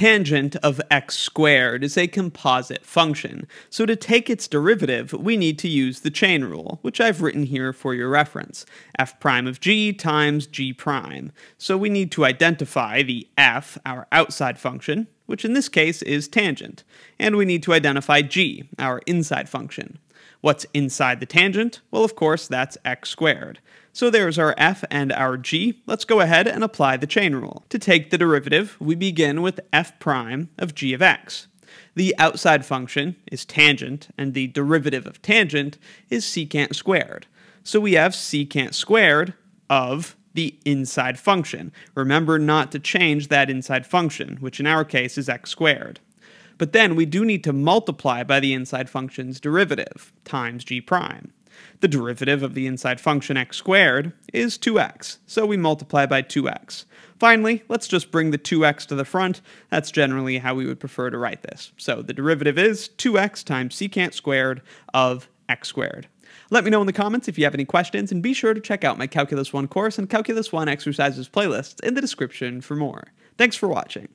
Tangent of x squared is a composite function, so to take its derivative, we need to use the chain rule, which I've written here for your reference, f prime of g times g prime. So we need to identify the f, our outside function, which in this case is tangent, and we need to identify g, our inside function. What's inside the tangent? Well, of course, that's x squared. So there's our f and our g. Let's go ahead and apply the chain rule. To take the derivative, we begin with f prime of g of x. The outside function is tangent, and the derivative of tangent is secant squared. So we have secant squared of the inside function. Remember not to change that inside function, which in our case is x squared. But then we do need to multiply by the inside function's derivative, times g prime. The derivative of the inside function x squared is 2x, so we multiply by 2x. Finally, let's just bring the 2x to the front. That's generally how we would prefer to write this. So the derivative is 2x times secant squared of x squared. Let me know in the comments if you have any questions, and be sure to check out my Calculus 1 course and Calculus 1 exercises playlists in the description for more. Thanks for watching.